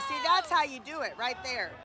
See, that's how you do it right there.